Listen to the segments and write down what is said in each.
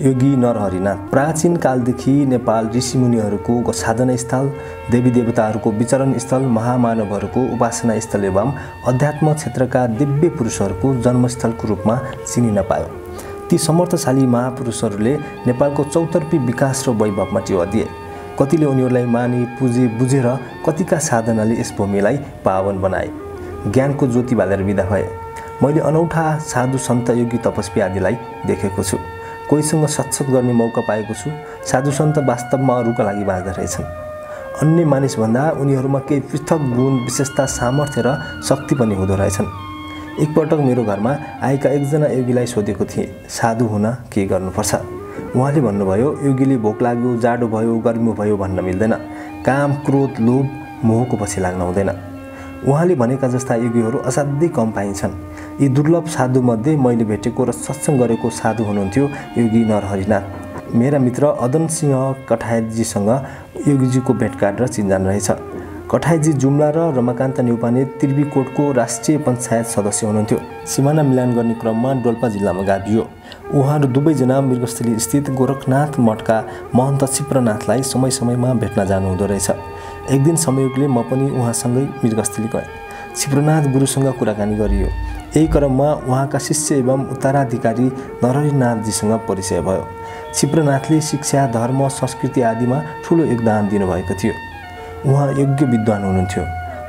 योगी नरहरिनाथ। प्राचीन कालदेखि नेपाल ऋषिमुनिहरूको साधना स्थल देवी देवताहरूको विचरण स्थल महामानवहरूको उपासना स्थल एवं अध्यात्म क्षेत्रका दिव्य पुरुषहरूको जन्मस्थलको रूपमा चिनिन पायो। ती समर्थशाली महापुरुषहरूले नेपालको चौतर्फी विकास र वैभवमा टिवा दिए। कतिले उनीहरूलाई माने पुजे बुझेर कतिका साधनाले यस भूमिलाई पावन बनाए। ज्ञानको ज्योति बालेर विदा भए। मैले अनौठा साधु सन्त योगी तपस्वी आदिलाई देखेको छु। कोहीसँग सत्सत गर्ने मौका पाएको छु। साधु सन्त वास्तवमा अरूका लागि बाँच्दो रहेछन्। अन्य मानिसभन्दा उनीहरूमा केही पृथक गुण विशेषता सामर्थ्य र शक्ति पनि हुँदो रहेछन्। एकपटक मेरो घरमा आएका एकजना योगीलाई सोधेको थिएँ साधु हुन के गर्नुपर्छ? उहाँले भन्नुभयो योगीले भोक लाग्यो जाडो भयो गर्मी भयो भन्न मिल्दैन। काम क्रोध लोभ मोहको पछि लाग्न हुँदैन। उहाँले भनेका जस्ता योगीहरू असाध्यै कम पाइन्छन्। यी दुर्लभ साधुमध्ये मैले भेटेको र सत्सङ्ग गरेको साधु हुनुहुन्थ्यो योगी नरहरिनाथ। मेरा मित्र अदन सिंह कठायतजीसँग योगीजीको भेटघाट र चिन्जान रहेछ। कठायतजी जुम्ला र रमाकान्त नेउपाने त्रिवीकोटको राष्ट्रिय पञ्चायत सदस्य हुनुहुन्थ्यो। सिमाना मिलान गर्ने क्रममा डोल्पा जिल्लामा गाभियो। उहाँहरू दुवैजना मृगस्थली स्थित गोरखनाथ मठका महन्त क्षिप्रनाथलाई समय समयमा भेट्न जानुहुँदो रहेछ। एक दिन संयोगले म पनि उहाँसँगै मृगस्थली गएँ। क्षिप्रनाथ गुरुसँग कुराकानी गरियो। यही क्रममा उहाँका शिष्य एवं उत्तराधिकारी नरहरिनाथजीसँग परिचय भयो। क्षिप्रनाथले शिक्षा धर्म संस्कृति आदिमा ठुलो योगदान दिनुभएको थियो। उहाँ योग्य विद्वान हुनुहुन्थ्यो।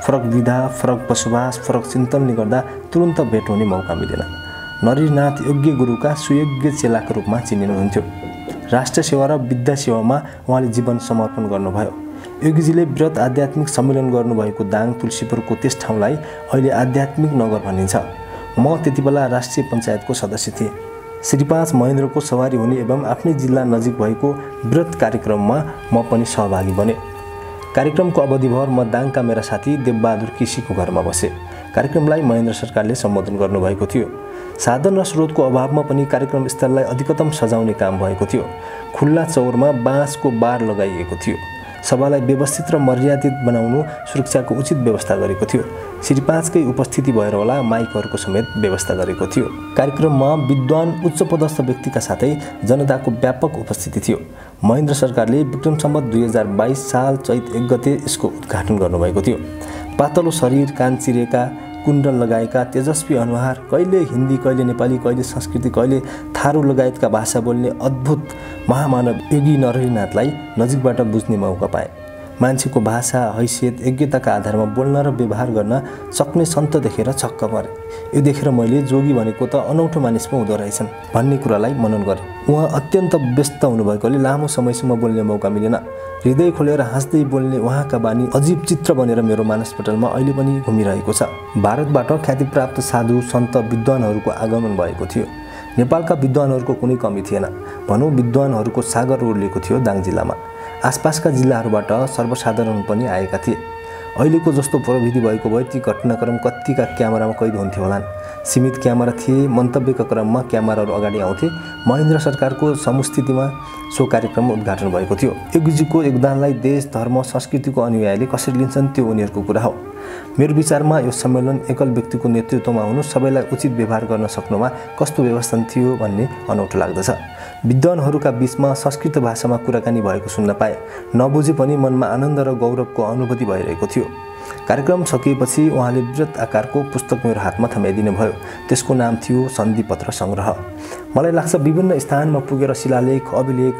फरक विधा फरक बसोबास फरक चिन्तनले गर्दा तुरन्त भेट हुने मौका मिलेन। नरहरिनाथ योग्य गुरुका सुयोग्य चेलाको रूपमा चिनिनुहुन्थ्यो। राष्ट्र सेवा र विद्या सेवामा उहाँले जीवन समर्पण गर्नुभयो। योगीजीले वृहत आध्यात्मिक सम्मेलन गर्नुभएको दाङ तुलसीपुरको त्यस ठाउँलाई अहिले आध्यात्मिक नगर भनिन्छ। म त्यति बेला राष्ट्रिय पञ्चायतको सदस्य थिएँ। श्री पाँच महेन्द्रको सवारी हुने एवं आफ्नै जिल्ला नजिक भएको वृहत कार्यक्रममा म पनि सहभागी बने। कार्यक्रमको अवधिभर म दाङका मेरा साथी देवबहादुर केसीको घरमा बसेँ। कार्यक्रमलाई महेन्द्र सरकारले सम्बोधन गर्नुभएको थियो। साधन र स्रोतको अभावमा पनि कार्यक्रम स्थललाई अधिकतम सजाउने काम भएको थियो। खुल्ला चौरमा बाँसको बार लगाइएको थियो। सभालाई व्यवस्थित र मर्यादित बनाउनु सुरक्षाको उचित व्यवस्था गरेको थियो। श्री पाँचकै उपस्थिति भएर होला माइकहरूको समेत व्यवस्था गरेको थियो। कार्यक्रममा विद्वान उच्च पदस्थ व्यक्तिका साथै जनताको व्यापक उपस्थिति थियो। महेन्द्र सरकारले विक्रम सम्बत दुई हजार बाइस साल चैत एक गते यसको उद्घाटन गर्नुभएको थियो। पातलो शरीर कान चिरेका कुण्डल लगाएका तेजस्वी अनुहार कहिले हिन्दी कहिले नेपाली कहिले संस्कृति कहिले थारू लगायतका भाषा बोल्ने अद्भुत महामानव योगी नरहरिनाथलाई नजिकबाट बुझ्ने मौका पाए। मान्छेको भाषा हैसियत योग्यताका आधारमा बोल्न र व्यवहार गर्न सक्ने सन्त देखेर छक्क परे यो देखेर मैले जोगी भनेको त अनौठो मानिस पो हुँदो रहेछन् भन्ने कुरालाई मनन गरेँ। उहाँ अत्यन्त व्यस्त हुनुभएकोले लामो समयसम्म बोल्ने मौका मिलेन। हृदय खोलेर हाँस्दै बोल्ने उहाँका बानी अजीब चित्र बनेर मेरो मानसपटलमा अहिले पनि घुमिरहेको छ। भारतबाट ख्यातिप्राप्त साधु सन्त विद्वानहरूको आगमन भएको थियो। नेपालका विद्वानहरूको कुनै कमी थिएन। भनौँ विद्वानहरूको सागर उर्लिएको थियो दाङ जिल्लामा। आसपासका जिल्लाहरूबाट सर्वसाधारण पनि आएका थिए। अहिलेको जस्तो प्रविधि भएको भए ती घटनाक्रम कतिका क्यामेरामा कैद हुन्थ्यो होलान्। सीमित क्यामेरा थिए मन्तव्यका क्रममा क्यामेराहरू अगाडि आउँथे। महेन्द्र सरकारको समुस्थितिमा सो कार्यक्रम उद्घाटन भएको थियो। योगीजीको योगदानलाई देश धर्म संस्कृतिको अनुयायीले कसरी लिन्छन् त्यो उनीहरूको कुरा हो। मेरो विचारमा यो सम्मेलन एकल व्यक्तिको नेतृत्वमा हुनु सबैलाई उचित व्यवहार गर्न सक्नुमा कस्तो व्यवस्था थियो भन्ने अनौठो लाग्दछ। विद्वानहरूका बिचमा संस्कृत भाषामा कुराकानी भएको सुन्न पाए। नबुझे पनि मनमा आनन्द र गौरवको अनुभूति भइरहेको थियो। कार्यक्रम सकिएपछि उहाँले वृहत आकारको पुस्तक मेरो हातमा थम्याइदिनु भयो। त्यसको नाम थियो सन्धिपत्र सङ्ग्रह मलाई लाग्छ विभिन्न स्थानमा पुगेर शिलालेख अभिलेख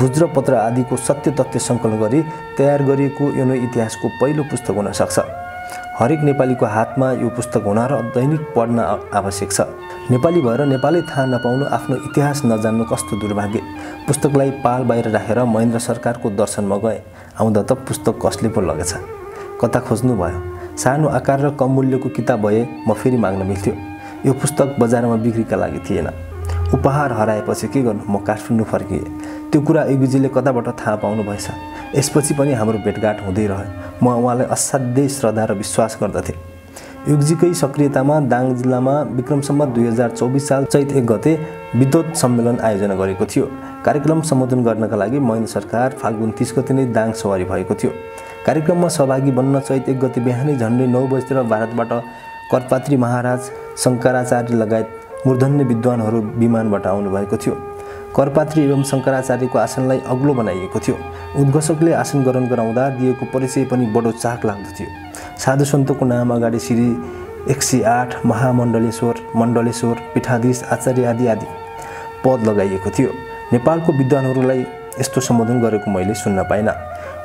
भुज्रपत्र आदिको सत्य तथ्य सङ्कलन गरी तयार गरिएको यो नै इतिहासको पहिलो पुस्तक हुनसक्छ हरेक नेपालीको हातमा यो पुस्तक हुन र दैनिक पढ्न आवश्यक छ। नेपाली भएर नेपालै थाहा नपाउनु आफ्नो इतिहास नजान्नु कस्तो दुर्भाग्य। पुस्तकलाई पाल बाहिर राखेर महेन्द्र सरकारको दर्शनमा गएँ। आउँदा त पुस्तक कसले पो लगेछ? कता खोज्नु भयो। सानो आकार र कम मूल्यको किताब भए म फेरि माग्न मिल्थ्यो। यो पुस्तक बजारमा बिक्रीका लागि थिएन। उपहार हराएपछि के गर्नु? म काठमाडौँ फर्किएँ। त्यो कुरा युगीजीले कताबाट थाहा पाउनु भएछ। यसपछि पनि हाम्रो भेटघाट हुँदै रह्यो। म उहाँलाई असाध्यै श्रद्धा र विश्वास गर्दथेँ। युगजीकै सक्रियतामा दाङ जिल्लामा विक्रमसम्म दुई हजार चौबिस साल चैत एक गते विद्युत सम्मेलन आयोजना गरेको थियो। कार्यक्रम सम्बोधन गर्नका लागि महेन्द्र सरकार फाल्गुन तिस गते नै दाङ सवारी भएको थियो। कार्यक्रममा सहभागी बन्न चैत एक गते बिहानै झन्डै नौ बजीतिर भारतबाट करपात्री महाराज शङ्कराचार्य लगायत मूर्धन्य विद्वानहरू विमानबाट आउनुभएको थियो। करपात्री एवं शङ्कराचार्यको आसनलाई अग्लो बनाइएको थियो। उद्घोषकले आसन ग्रहण गराउँदा दिएको परिचय पनि बडो चाख लाग्दो थियो। साधु सन्तको नाम अगाडि श्री एक सय आठ महामण्डलेश्वर मण्डलेश्वर पीठाधीश आचार्य आदि आदि पद लगाइएको थियो। नेपालको विद्वानहरूलाई यस्तो सम्बोधन गरेको मैले सुन्न पाइनँ।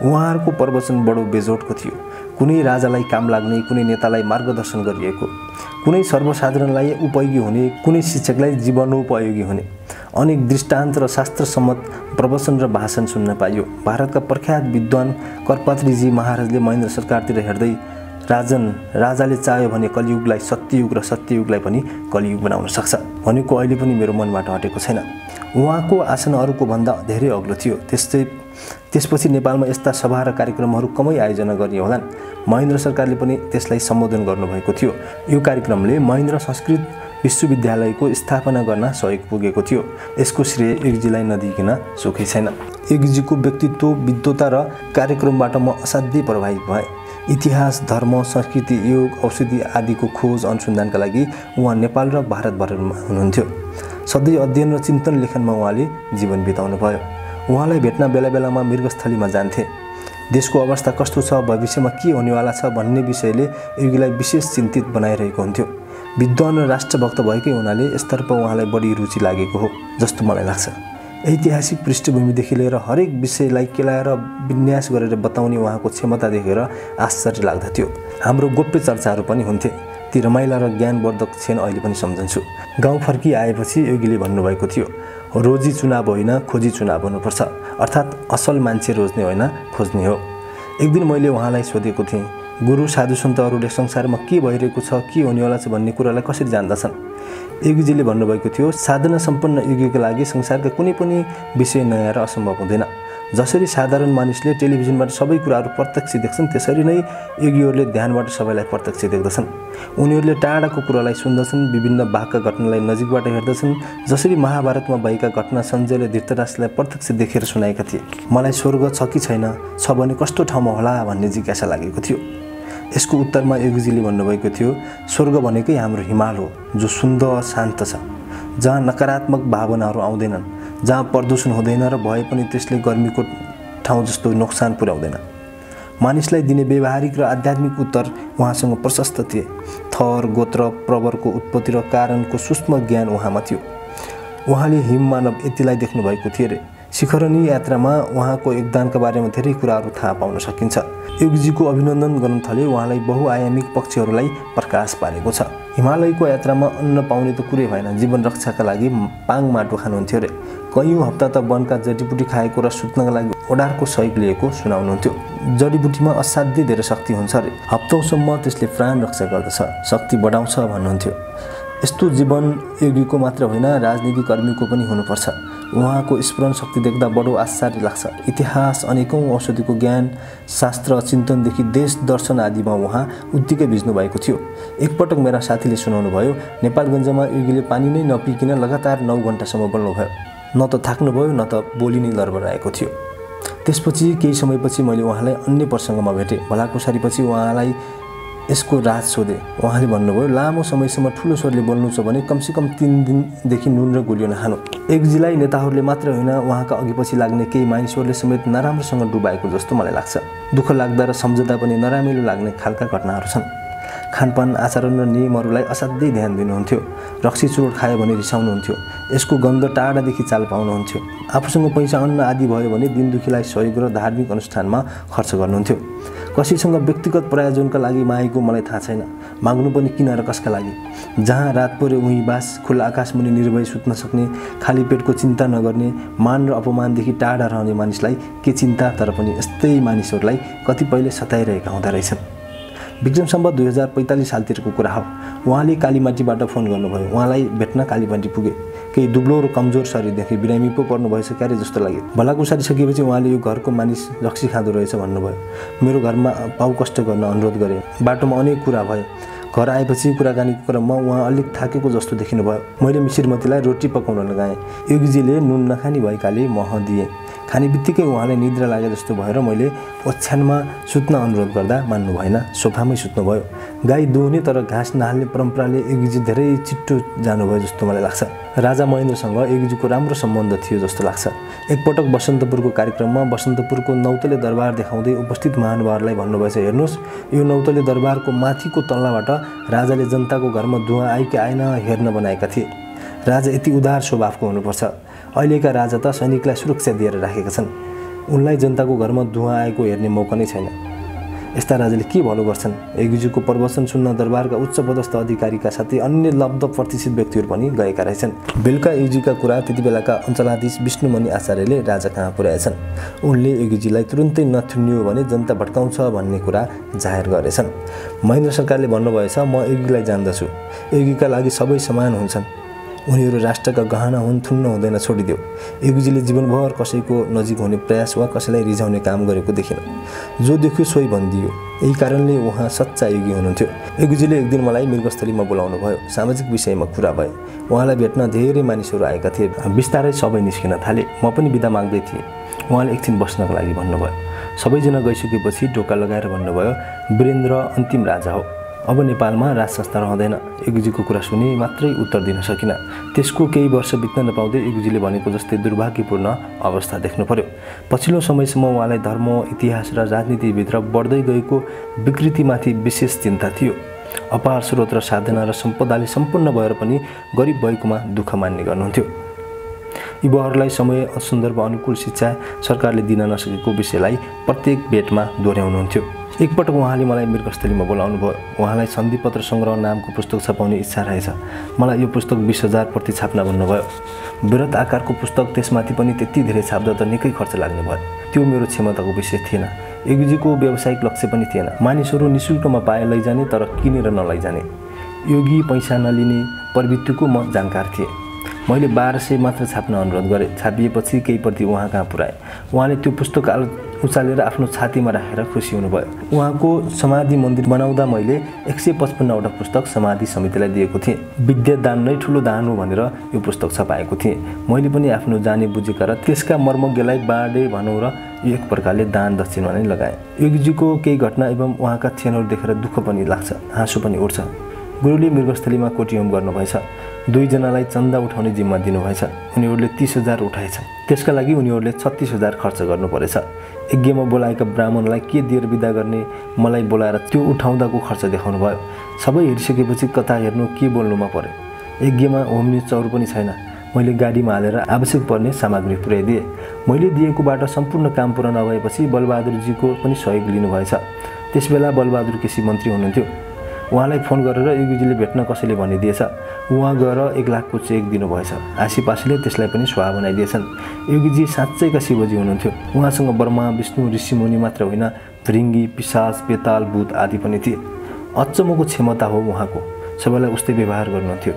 उहाँहरूको प्रवचन बडो बेजोटको थियो। कुनै राजालाई काम लाग्ने कुनै नेतालाई मार्गदर्शन गरिएको कुनै सर्वसाधारणलाई उपयोगी हुने कुनै शिक्षकलाई जीवनोपयोगी हुने अनेक दृष्टान्त र शास्त्रसम्मत प्रवचन र भाषण सुन्न पाइयो। भारतका प्रख्यात विद्वान कर्पात्रीजी महाराजले महेन्द्र सरकारतिर हेर्दै राजन राजाले चाह्यो भने कलियुगलाई सत्ययुग र सत्ययुगलाई पनि कलियुग बनाउन सक्छ। भनेको अहिले पनि मेरो मनबाट हटेको छैन। उहाँको आसन अरूको भन्दा धेरै अग्लो थियो। त्यस्तै त्यसपछि नेपालमा यस्ता सभा र कार्यक्रमहरू कमै आयोजना गर्ने होलान्। महेन्द्र सरकारले पनि त्यसलाई सम्बोधन गर्नुभएको थियो। यो कार्यक्रमले महेन्द्र संस्कृत विश्वविद्यालयको स्थापना गर्न सहयोग पुगेको थियो। यसको श्रेय एकजीलाई नदिइकन सुखै छैन। एकजीको व्यक्तित्व विद्वता र कार्यक्रमबाट म असाध्यै प्रभावित भएँ। इतिहास धर्म संस्कृति योग औषधि आदिको खोज अनुसन्धानका लागि उहाँ नेपाल र भारतभरमा हुनुहुन्थ्यो। सधैँ अध्ययन र चिन्तन लेखनमा उहाँले जीवन बिताउनु भयो उहाँलाई भेट्न बेला बेलामा मृगस्थलीमा जान्थे। देशको अवस्था कस्तो छ भविष्यमा के हुनेवाला छ भन्ने विषयले योगीलाई विशेष चिन्तित बनाइरहेको हुन्थ्यो। विद्वान र राष्ट्रभक्त भएकै हुनाले यसतर्फ उहाँलाई बढी रुचि लागेको हो जस्तो मलाई लाग्छ। ऐतिहासिक पृष्ठभूमिदेखि लिएर हरेक विषयलाई केलाएर विन्यास गरेर बताउने उहाँको क्षमता देखेर आश्चर्य लाग्दथ्यो। हाम्रो गोप्य चर्चाहरू पनि हुन्थे। ती रमाइला र ज्ञानवर्धक क्षण अहिले पनि सम्झन्छु। गाउँ फर्की आएपछि योगीले भन्नुभएको थियो रोजी चुनाव होइन खोजी चुनाव हुनुपर्छ। अर्थात् असल मान्छे रोज्ने होइन खोज्ने हो। एक दिन मैले उहाँलाई सोधेको थिएँ गुरु साधु सन्तहरूले संसारमा के भइरहेको छ के हुनेवाला छ भन्ने कुरालाई कसरी जान्दछन्? योगीजीले भन्नुभएको थियो साधना सम्पन्न योगीको लागि संसारका कुनै पनि विषय नयाँ र असम्भव हुँदैन। जसरी साधारण मानिसले टेलिभिजनबाट सबै कुराहरू प्रत्यक्ष देख्छन् त्यसरी नै योगीहरूले ध्यानबाट सबैलाई प्रत्यक्ष देख्दछन्। उनीहरूले टाढाको कुरालाई सुन्दछन् विभिन्न भागका घटनालाई नजिकबाट हेर्दछन्। जसरी महाभारतमा भएका घटना सञ्जयले धृतराष्ट्रलाई प्रत्यक्ष देखेर सुनाएका थिए। मलाई स्वर्ग छ कि छैन? छ भने कस्तो ठाउँमा होला? भन्ने जिज्ञासा लागेको थियो। यसको उत्तरमा योगीजीले भन्नुभएको थियो स्वर्ग भनेकै हाम्रो हिमाल हो जो सुन्दर शान्त छ। जहाँ नकारात्मक भावनाहरू आउँदैनन् जहाँ प्रदूषण हुँदैन र भए पनि त्यसले गर्मीको ठाउँ जस्तो नोक्सान पुर्याउँदैन। मानिसलाई दिने व्यवहारिक र आध्यात्मिक उत्तर उहाँसँग प्रशस्त थिए। थर गोत्र प्रवरको उत्पत्ति र कारणको सूक्ष्म ज्ञान उहाँमा थियो। उहाँले हिम मानव यतिलाई देख्नुभएको थियो अरे शिखरणी यात्रामा उहाँको योगदानका बारेमा धेरै कुराहरू थाहा पाउन सकिन्छ। योगजीको अभिनन्दन गर्न थाले उहाँलाई बहुआयामिक पक्षहरूलाई प्रकाश पारेको छ। हिमालयको यात्रामा अन्न पाउने त कुरै भएन जीवन रक्षाका लागि पाङ माटो खानुहुन्थ्यो अरे कैयौँ हप्ता त वनका जडीबुटी खाएको र सुत्नका लागि ओडारको सहयोग लिएको सुनाउनुहुन्थ्यो। जडीबुटीमा असाध्यै धेरै शक्ति हुन्छ अरे हप्तौँसम्म त्यसले प्राण रक्षा गर्दछ शक्ति बढाउँछ भन्नुहुन्थ्यो। यस्तो जीवन योगीको मात्र होइन राजनीतिकर्मीको पनि हुनुपर्छ। उहाँको स्मरण शक्ति देख्दा बडो आश्चर्य लाग्छ। इतिहास अनेकौँ औषधिको ज्ञान शास्त्र चिन्तनदेखि देश दर्शन आदिमा उहाँ उत्तिकै भिज्नु भएको थियो। एकपटक मेरा साथीले सुनाउनु भयो नेपालगञ्जमा योगीले पानी नै नपिकिन लगातार नौ घन्टासम्म बोल्नुभयो। न त थाक्नुभयो न त बोली नै लरबराएको थियो। त्यसपछि केही समयपछि मैले उहाँलाई अन्य प्रसङ्गमा भेटेँ। भलाकुसारीपछि उहाँलाई यसको राज सोधे। उहाँले भन्नुभयो लामो समयसम्म ठुलो स्वरले बोल्नु छ भने कमसेकम तिन दिनदेखि नुन र गुलियो नखानु एकजीलाई नेताहरूले मात्र होइन उहाँका अघिपछि लाग्ने केही मानिसहरूले समेत नराम्रोसँग डुबाएको जस्तो मलाई लाग्छ। दुःख लाग्दा र सम्झँदा पनि नरामिलो लाग्ने खालका घटनाहरू छन्। खानपान आचरण र नियमहरूलाई असाध्यै ध्यान दिनुहुन्थ्यो। रक्सी चुरोट खायो भने रिसाउनुहुन्थ्यो। यसको गन्ध टाढादेखि चाल पाउनुहुन्थ्यो। आफूसँग पैसा अन्न आदि भयो भने दिन दुखीलाई सहयोग र धार्मिक अनुष्ठानमा खर्च गर्नुहुन्थ्यो। कसैसँग व्यक्तिगत प्रयोजनका लागि मागेको मलाई थाहा छैन। माग्नु पनि किन र कसका लागि? जहाँ रात पऱ्यो उहीँ बास खुल्ला आकाशमुनि निर्भय सुत्न सक्ने खाली पेटको चिन्ता नगर्ने मान र अपमानदेखि टाढा रहने मानिसलाई के चिन्ता? तर पनि यस्तै मानिसहरूलाई कतिपयले सताइरहेका हुँदो रहेछन्। विक्रम सम्बत दुई हजार पैँतालिस सालतिरको कुरा हो। उहाँले कालीमाटीबाट फोन गर्नुभयो। उहाँलाई भेट्न कालीमाटी पुगे। केही दुब्लो र कमजोर शरीरदेखि बिरामी पो पर्नु भएछ क्यारे जस्तो लाग्यो। भलाकुसारी सकेपछि उहाँले यो घरको मानिस रक्सी खाँदो रहेछ भन्नुभयो। मेरो घरमा पाउ कष्ट गर्न अनुरोध गरेँ। बाटोमा अनेक कुरा भयो। घर आएपछि कुराकानीको क्रममा उहाँ अलिक थाकेको जस्तो देखिनुभयो। मैले मिश्रीमतीलाई रोटी पकाउन लगाएँ। योगीजीले नुन नखानी भएकाले मह दिएँ। खाने बित्तिकै उहाँलाई निद्रा लागे जस्तो भएर मैले ओछ्यानमा सुत्न अनुरोध गर्दा मान्नु भएन सोफामै सुत्नुभयो। गाई दुहुने तर घाँस नहाल्ने परम्पराले एगिजी धेरै छिट्टो जानुभयो जस्तो मलाई लाग्छ। राजा महेन्द्रसँग एगिजीको राम्रो सम्बन्ध थियो जस्तो लाग्छ। एकपटक बसन्तपुरको कार्यक्रममा बसन्तपुरको नौतले दरबार देखाउँदै उपस्थित महानुभावहरूलाई भन्नुभएछ हेर्नुहोस् यो नौतले दरबारको माथिको तल्लाबाट राजाले जनताको घरमा धुवा आइ कि आएन हेर्न बनाएका थिए। राजा यति उदार स्वभावको हुनुपर्छ। अहिलेका राजा त सैनिकलाई सुरक्षा दिएर राखेका छन्। उनलाई जनताको घरमा धुवा आएको हेर्ने मौका नै छैन। यस्ता राजाले के भलो गर्छन् एगिजुको प्रवचन सुन्न दरबारका उच्च पदस्थ अधिकारीका साथै अन्य लब्ध प्रतिष्ठित व्यक्तिहरू पनि गएका रहेछन्। बेलुका एगिजीका कुरा त्यति बेलाका अञ्चलाधीश विष्णुमणि आचार्यले राजा कहाँ पुर्याएछन्? उनले एगिजीलाई तुरुन्तै नथुन्यो भने जनता भट्काउँछ भन्ने कुरा जाहेर गरेछन्। महेन्द्र सरकारले भन्नुभएछ म एगीलाई जान्दछु। एगीका लागि सबै समान हुन्छन्। उनीहरू राष्ट्रका गहना हुन् थुन्न हुँदैन छोडिदेऊ। एगुजीले जीवनभर कसैको नजिक हुने प्रयास वा कसैलाई रिझाउने काम गरेको देखिन। जो देख्यो सोही भनिदियो। यही कारणले उहाँ सच्चा योगी हुनुहुन्थ्यो। एगुजीले एक दिन मलाई मृगस्थलीमा बोलाउनु भयो। सामाजिक विषयमा कुरा भए। उहाँलाई भेट्न धेरै मानिसहरू आएका थिए। बिस्तारै सबै निस्किन थाले। म पनि बिदा माग्दै थिएँ। उहाँले एकछिन बस्नको लागि भन्नुभयो। सबैजना गइसकेपछि डोका लगाएर भन्नुभयो वीरेन्द्र अन्तिम राजा हो। अब नेपालमा राज संस्था रहँदैन। एगुजीको कुरा सुने मात्रै उत्तर दिन सकिनँ। त्यसको केही वर्ष बित्न नपाउँदै एगुजीले भनेको जस्तै दुर्भाग्यपूर्ण अवस्था देख्नु पर्यो। पछिल्लो समयसम्म उहाँलाई धर्म इतिहास र राजनीतिभित्र बढ्दै गएको विकृतिमाथि विशेष चिन्ता थियो। अपार स्रोत र साधना र सम्पदाले सम्पन्न भएर पनि गरिब भएकोमा दुःख मान्ने गर्नुहुन्थ्यो। युवाहरूलाई समय सन्दर्भ अनुकूल शिक्षा सरकारले दिन नसकेको विषयलाई प्रत्येक भेटमा दोहोऱ्याउनुहुन्थ्यो। एकपटक उहाँले मलाई मृगस्थलीमा बोलाउनु भयो। उहाँलाई सन्धिपत्र सङ्ग्रह नामको पुस्तक छपाउने इच्छा रहेछ। मलाई यो पुस्तक बिस हजार प्रति छाप्न भन्नुभयो। वृहत आकारको पुस्तक त्यसमाथि पनि त्यति धेरै छाप्दा त निकै खर्च लाग्ने भयो। त्यो मेरो क्षमताको विषय थिएन। योगीजीको व्यावसायिक लक्ष्य पनि थिएन। मानिसहरू निशुल्कमा पाए लैजाने तर किनेर नलैजाने। योगी पैसा नलिने प्रवृत्तिको म जानकार थिएँ। मैले बाह्र सय मात्र छाप्न अनुरोध गरेँ। छापिएपछि केही प्रति उहाँ कहाँ पुऱ्याएँ? उहाँले त्यो पुस्तक उचालेर आफ्नो छातीमा राखेर खुसी हुनुभयो। उहाँको समाधि मन्दिर बनाउँदा मैले एक सय पचपन्नवटा पुस्तक समाधि समितिलाई दिएको थिएँ। विद्या दान नै ठुलो दान हो भनेर यो पुस्तक छपाएको थिएँ। मैले पनि आफ्नो जाने बुझेका र त्यसका मर्मज्ञलाई बाँडे भनौँ र एक प्रकारले दान दक्षिणमा नै लगाएँ। योगीजीको केही घटना एवं उहाँका क्षणहरू देखेर दुःख पनि लाग्छ हाँसो पनि उठ्छ। गुरुले मृगस्थलीमा कोटियम गर्नुभएछ। दुईजनालाई चन्दा उठाउने जिम्मा दिनुभएछ। उनीहरूले तिस हजार उठाएछन् त्यसका लागि उनीहरूले छत्तिस हजार खर्च गर्नु परेछ। यज्ञमा बोलाएका ब्राह्मणलाई के दिएर विदा गर्ने मलाई बोलाएर त्यो उठाउँदाको खर्च देखाउनु भयो सबै हेरिसकेपछि कता हेर्नु के बोल्नुमा पर्यो यज्ञमा होम्ने चौर पनि छैन। मैले गाडीमा हालेर आवश्यक पर्ने सामग्री पुर्याइदिएँ। मैले दिएको बाटो सम्पूर्ण काम पुरा नभएपछि बलबहादुरजीको पनि सहयोग लिनुभएछ। त्यसबेला बलबहादुर केसी मन्त्री हुनुहुन्थ्यो। उहाँलाई फोन गरेर योगीजीले भेट्न कसैले भनिदिएछ? उहाँ गएर एक लाखको चेक दिनुभएछ। आसीपासीले त्यसलाई पनि स्वाहा बनाइदिएछन्। योगीजी साँच्चैका शिवजी हुनुहुन्थ्यो। उहाँसँग ब्रह्मा विष्णु ऋषिमुनि मात्र होइन भृङ्गी पिसास पेताल भूत आदि पनि थिए। अचम्मको क्षमता हो उहाँको। सबैलाई उस्तै व्यवहार गर्नुहुन्थ्यो।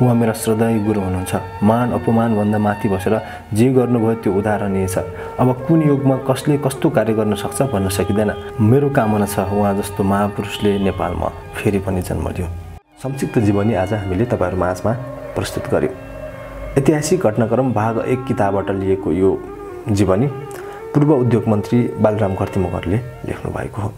उहाँ मेरा श्रद्धेय गुरु हुनुहुन्छ। मान अपमानभन्दा माथि बसेर जे गर्नुभयो त्यो उदाहरणीय छ। अब कुन युगमा कसले कस्तो कार्य गर्न सक्छ भन्न सकिँदैन। मेरो कामना छ उहाँ जस्तो महापुरुषले नेपालमा फेरि पनि जन्म लियो संक्षिप्त जीवनी आज हामीले तपाईँहरू माझमा प्रस्तुत गऱ्यौँ ऐतिहासिक घटनाक्रम भाग एक किताबबाट लिएको यो जीवनी पूर्व उद्योग मन्त्री बालराम घरती लेख्नु भएको हो।